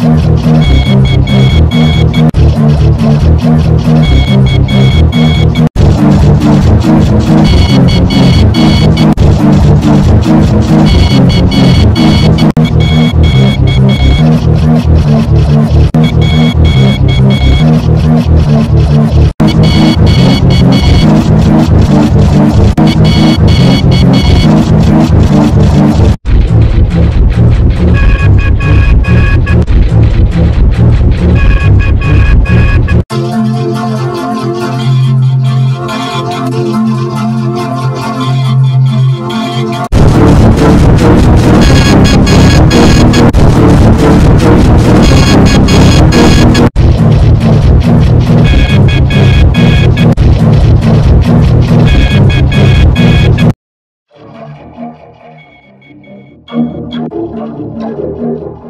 Thank you. 何?